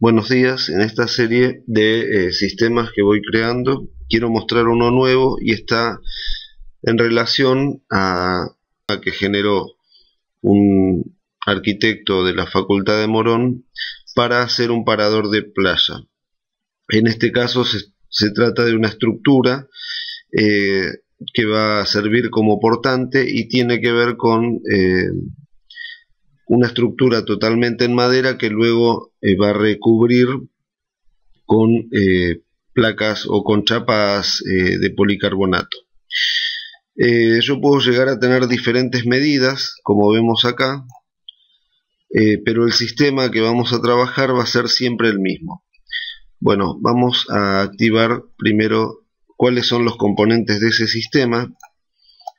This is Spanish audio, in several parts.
Buenos días, en esta serie de eh, sistemas que voy creando quiero mostrar uno nuevo y está en relación a, que generó un arquitecto de la Facultad de Morón para hacer un parador de playa. En este caso se, trata de una estructura eh, que va a servir como portante y tiene que ver con eh, una estructura totalmente en madera que luego eh, va a recubrir con eh, placas o con chapas eh, de policarbonato. yo puedo llegar a tener diferentes medidas, como vemos acá, pero el sistema que vamos a trabajar va a ser siempre el mismo. Bueno, vamos a activar primero cuáles son los componentes de ese sistema.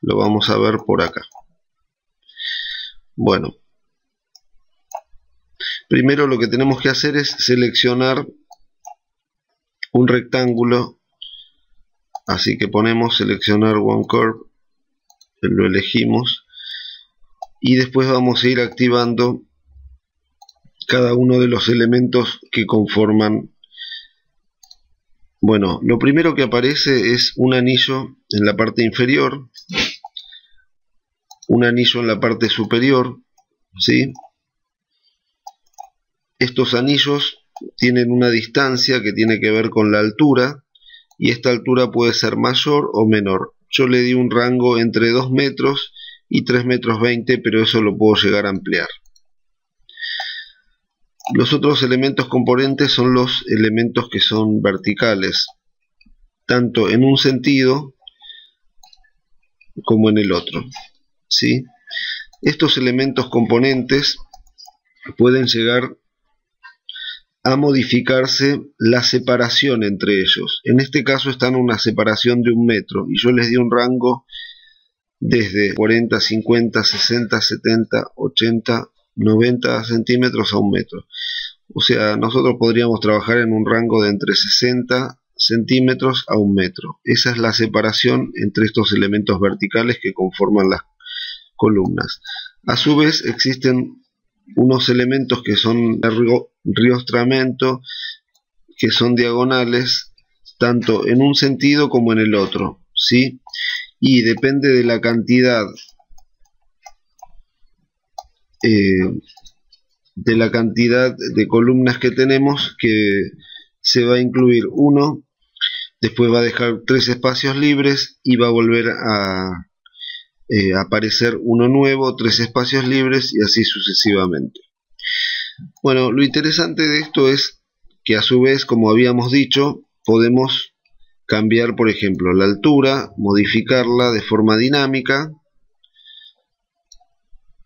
Lo vamos a ver por acá. Bueno, Primero lo que tenemos que hacer es seleccionar un rectángulo, así que ponemos seleccionar one curve, lo elegimos. Y después vamos a ir activando cada uno de los elementos que conforman. Bueno, lo primero que aparece es un anillo en la parte inferior, un anillo en la parte superior, ¿sí? Estos anillos tienen una distancia que tiene que ver con la altura y esta altura puede ser mayor o menor. Yo le di un rango entre 2 metros y 3 metros 20, pero eso lo puedo llegar a ampliar. Los otros elementos componentes son los elementos que son verticales, tanto en un sentido como en el otro. ¿sí? Estos elementos componentes pueden llegar a modificarse la separación entre ellos. En este caso están a una separación de un metro y yo les di un rango desde 40, 50, 60, 70, 80, 90 centímetros a un metro. O sea, nosotros podríamos trabajar en un rango de entre 60 centímetros a un metro. Esa es la separación entre estos elementos verticales que conforman las columnas. A su vez existen unos elementos que son riostramiento, que son diagonales, tanto en un sentido como en el otro, ¿sí? Y depende de la cantidad eh, de la cantidad de columnas que tenemos que se va a incluir uno después va a dejar tres espacios libres y va a volver a eh, aparecer uno nuevo, tres espacios libres y así sucesivamente. Bueno, lo interesante de esto es que a su vez, como habíamos dicho, podemos cambiar, por ejemplo, la altura, modificarla de forma dinámica.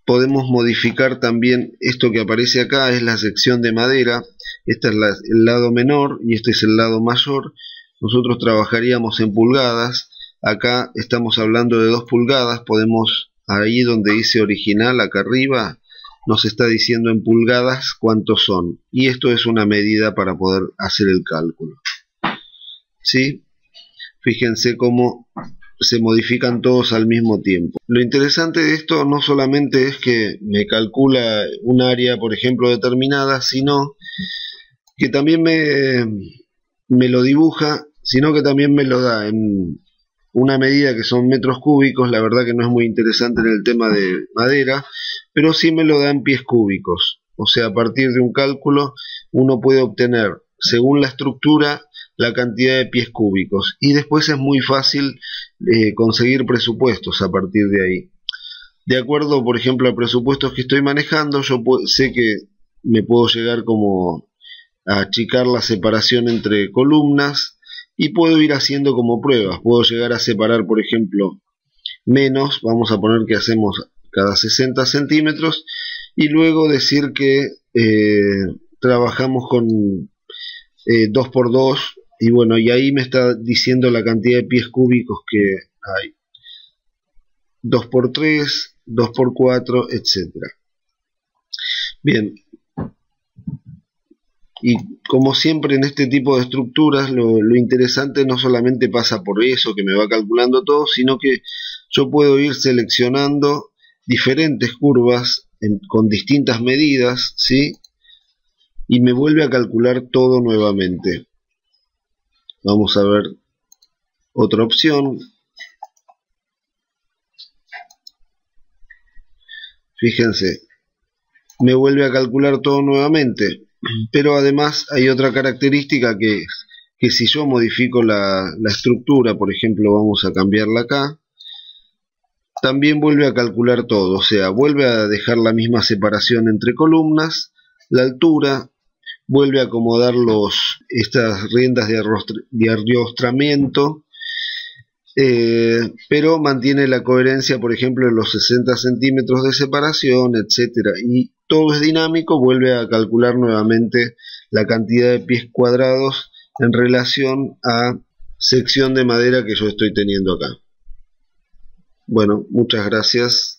Podemos modificar también esto que aparece acá, es la sección de madera. Este es el lado menor y este es el lado mayor. Nosotros trabajaríamos en pulgadas acá estamos hablando de 2 pulgadas podemos ahí donde dice original acá arriba nos está diciendo en pulgadas cuántos son. Y esto es una medida para poder hacer el cálculo. ¿sí? fíjense cómo se modifican todos al mismo tiempo. Lo interesante de esto no solamente es que me calcula un área por ejemplo determinada sino que también me, me lo dibuja sino que también me lo da en, una medida que son metros cúbicos, la verdad que no es muy interesante en el tema de madera, pero sí me lo da en pies cúbicos. O sea, a partir de un cálculo uno puede obtener, según la estructura, la cantidad de pies cúbicos. Y después es muy fácil eh, conseguir presupuestos a partir de ahí. De acuerdo, por ejemplo, a presupuestos que estoy manejando, yo sé que me puedo llegar como a achicar la separación entre columnas, y puedo ir haciendo como pruebas. Puedo llegar a separar, por ejemplo, menos, vamos a poner que hacemos cada 60 centímetros y luego decir que eh, trabajamos con 2x2 eh, y bueno, y ahí me está diciendo la cantidad de pies cúbicos que hay. 2x3, 2x4, etcétera. Bien, y como siempre en este tipo de estructuras, lo, interesante no solamente pasa por eso, que me va calculando todo, sino que yo puedo ir seleccionando diferentes curvas con distintas medidas, ¿sí? y me vuelve a calcular todo nuevamente. Vamos a ver otra opción. Fíjense, me vuelve a calcular todo nuevamente. Pero además hay otra característica que es que si yo modifico la, la estructura, por ejemplo, vamos a cambiarla acá, también vuelve a calcular todo, o sea, vuelve a dejar la misma separación entre columnas, la altura, vuelve a acomodar los, estas riendas de, arrostramiento, eh, pero mantiene la coherencia, por ejemplo, en los 60 centímetros de separación, etcétera, y todo es dinámico, vuelve a calcular nuevamente la cantidad de pies cuadrados en relación a sección de madera que yo estoy teniendo acá. Bueno, muchas gracias.